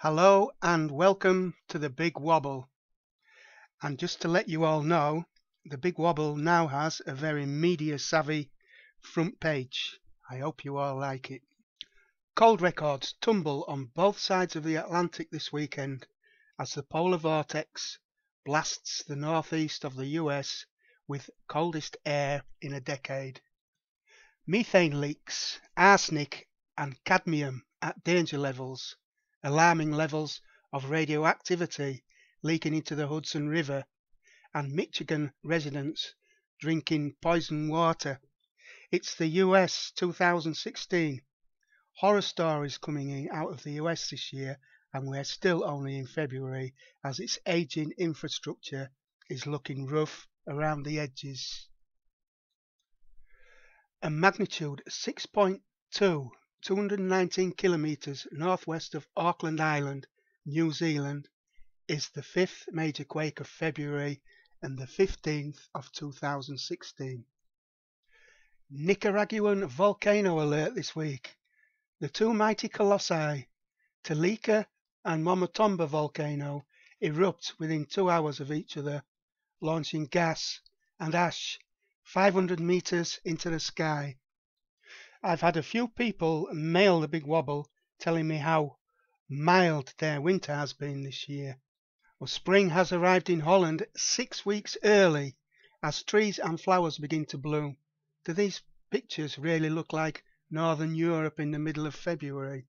Hello and welcome to the Big Wobble. And just to let you all know, the Big Wobble now has a very media savvy front page. I hope you all like it. Cold records tumble on both sides of the Atlantic this weekend as the polar vortex blasts the northeast of the US with coldest air in a decade. Methane leaks, arsenic and cadmium at danger levels alarming levels of radioactivity leaking into the Hudson River, and Michigan residents drinking poison water. It's the US 2016. Horror stories coming in out of the US this year, and we're still only in February as its aging infrastructure is looking rough around the edges. A magnitude 6.2 219 kilometers northwest of Auckland Island, New Zealand, is the fifth major quake of February and the 15th of 2016. Nicaraguan volcano alert this week. The two mighty colossi, Telica and Momotombo volcano, erupt within two hours of each other, launching gas and ash 500 meters into the sky. I've had a few people mail the big wobble telling me how mild their winter has been this year. Well, spring has arrived in Holland six weeks early as trees and flowers begin to bloom. Do these pictures really look like Northern Europe in the middle of February?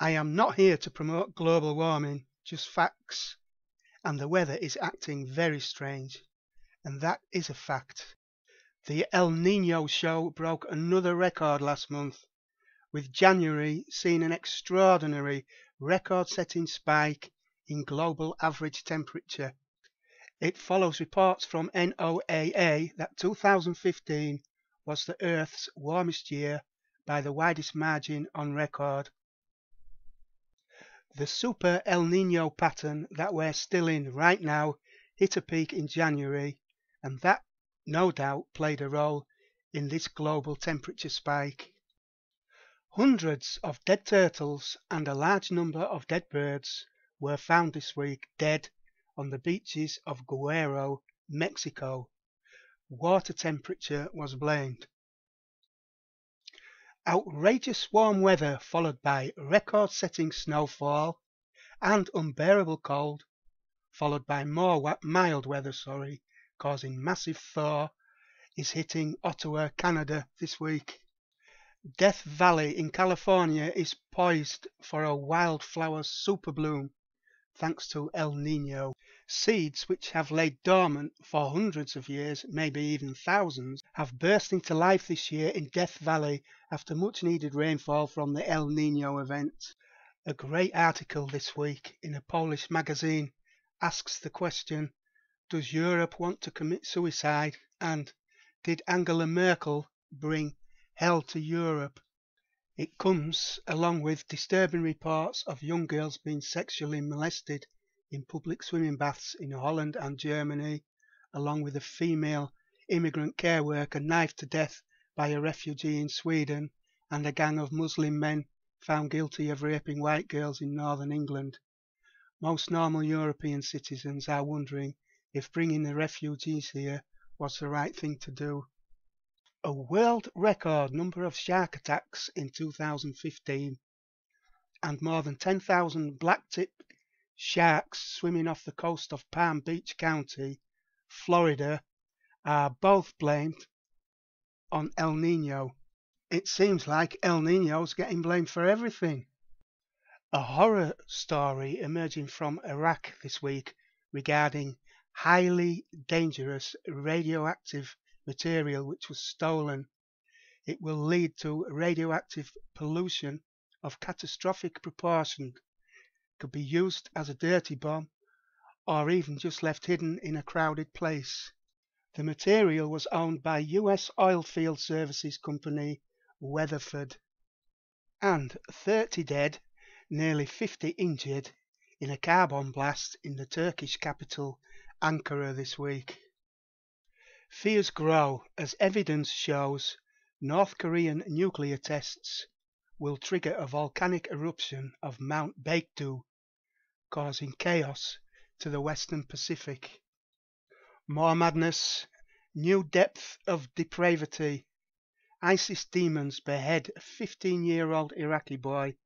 I am not here to promote global warming, just facts. And the weather is acting very strange. And that is a fact. The El Nino show broke another record last month, with January seeing an extraordinary record-setting spike in global average temperature. It follows reports from NOAA that 2015 was the Earth's warmest year by the widest margin on record. The super El Nino pattern that we're still in right now hit a peak in January, and that no doubt played a role in this global temperature spike. Hundreds of dead turtles and a large number of dead birds were found this week dead on the beaches of Guerrero, Mexico. Water temperature was blamed. Outrageous warm weather followed by record-setting snowfall and unbearable cold, followed by more mild weather, sorry, causing massive thaw, is hitting Ottawa, Canada this week. Death Valley in California is poised for a wildflower super bloom thanks to El Nino. Seeds which have laid dormant for hundreds of years, maybe even thousands, have burst into life this year in Death Valley after much needed rainfall from the El Nino event. A great article this week in a Polish magazine asks the question does Europe want to commit suicide? And did Angela Merkel bring hell to Europe? It comes along with disturbing reports of young girls being sexually molested in public swimming baths in Holland and Germany, along with a female immigrant care worker knifed to death by a refugee in Sweden, and a gang of Muslim men found guilty of raping white girls in northern England. Most normal European citizens are wondering if bringing the refugees here was the right thing to do. A world record number of shark attacks in 2015 and more than 10,000 black-tipped sharks swimming off the coast of Palm Beach County, Florida, are both blamed on El Nino. It seems like El Nino's getting blamed for everything. A horror story emerging from Iraq this week regarding highly dangerous radioactive material which was stolen. It will lead to radioactive pollution of catastrophic proportion. Could be used as a dirty bomb or even just left hidden in a crowded place. The material was owned by US oilfield services company Weatherford. And 30 dead, nearly 50 injured in a car bomb blast in the Turkish capital Ankara this week. Fears grow as evidence shows North Korean nuclear tests will trigger a volcanic eruption of Mount Baekdu, causing chaos to the western Pacific. More madness, new depth of depravity. ISIS demons behead a 15 year old Iraqi boy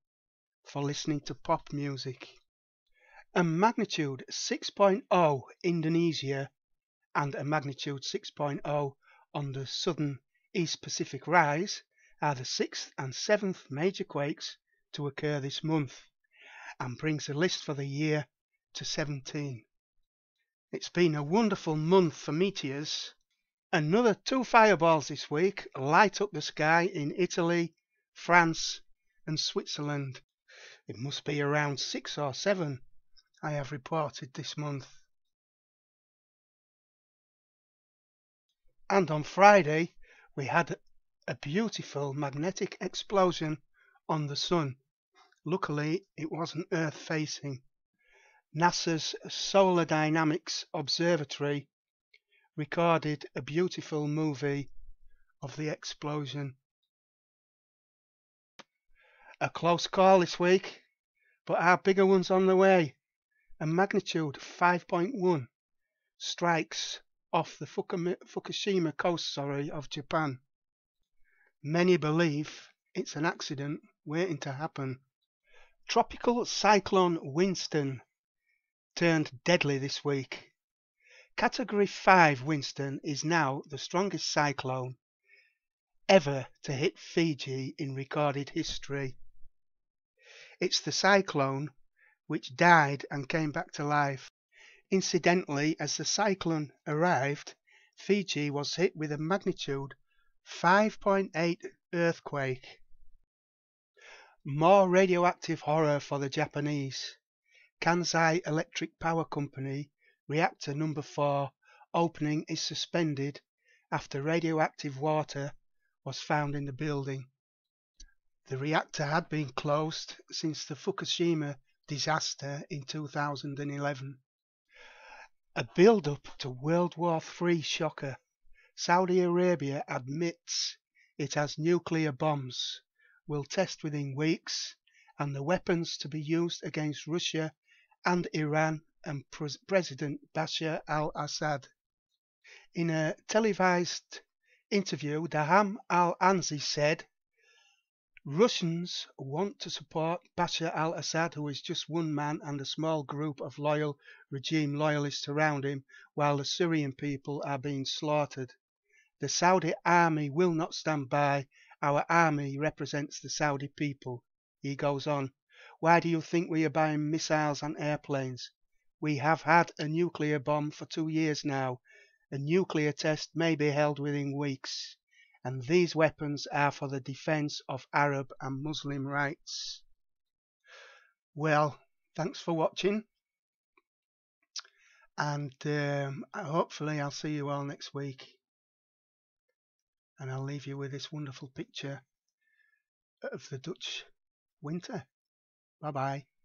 for listening to pop music. A magnitude 6.0 Indonesia and a magnitude 6.0 on the southern East Pacific Rise are the sixth and seventh major quakes to occur this month and brings the list for the year to 17. It's been a wonderful month for meteors. Another two fireballs this week light up the sky in Italy, France and Switzerland. It must be around six or seven I have reported this month. And on Friday we had a beautiful magnetic explosion on the Sun. Luckily it wasn't Earth facing. NASA's Solar Dynamics Observatory recorded a beautiful movie of the explosion. A close call this week, but our bigger one's on the way. A magnitude 5.1 strikes off the Fukushima coast sorry, of Japan. Many believe it's an accident waiting to happen. Tropical Cyclone Winston turned deadly this week. Category 5 Winston is now the strongest cyclone ever to hit Fiji in recorded history. It's the cyclone which died and came back to life. Incidentally, as the cyclone arrived, Fiji was hit with a magnitude 5.8 earthquake. More radioactive horror for the Japanese. Kansai Electric Power Company reactor number 4 opening is suspended after radioactive water was found in the building. The reactor had been closed since the Fukushima disaster in 2011. A build-up to World War III shocker. Saudi Arabia admits it has nuclear bombs, will test within weeks, and the weapons to be used against Russia and Iran and President Bashar al-Assad. In a televised interview, Daham al-Anzi said, Russians want to support Bashar al-Assad, who is just one man and a small group of loyal regime loyalists around him, while the Syrian people are being slaughtered. The Saudi army will not stand by. Our army represents the Saudi people. He goes on, Why do you think we are buying missiles and airplanes? We have had a nuclear bomb for two years now. A nuclear test may be held within weeks. And these weapons are for the defense of Arab and Muslim rights. Well, thanks for watching. And um, hopefully I'll see you all next week. And I'll leave you with this wonderful picture of the Dutch winter. Bye bye.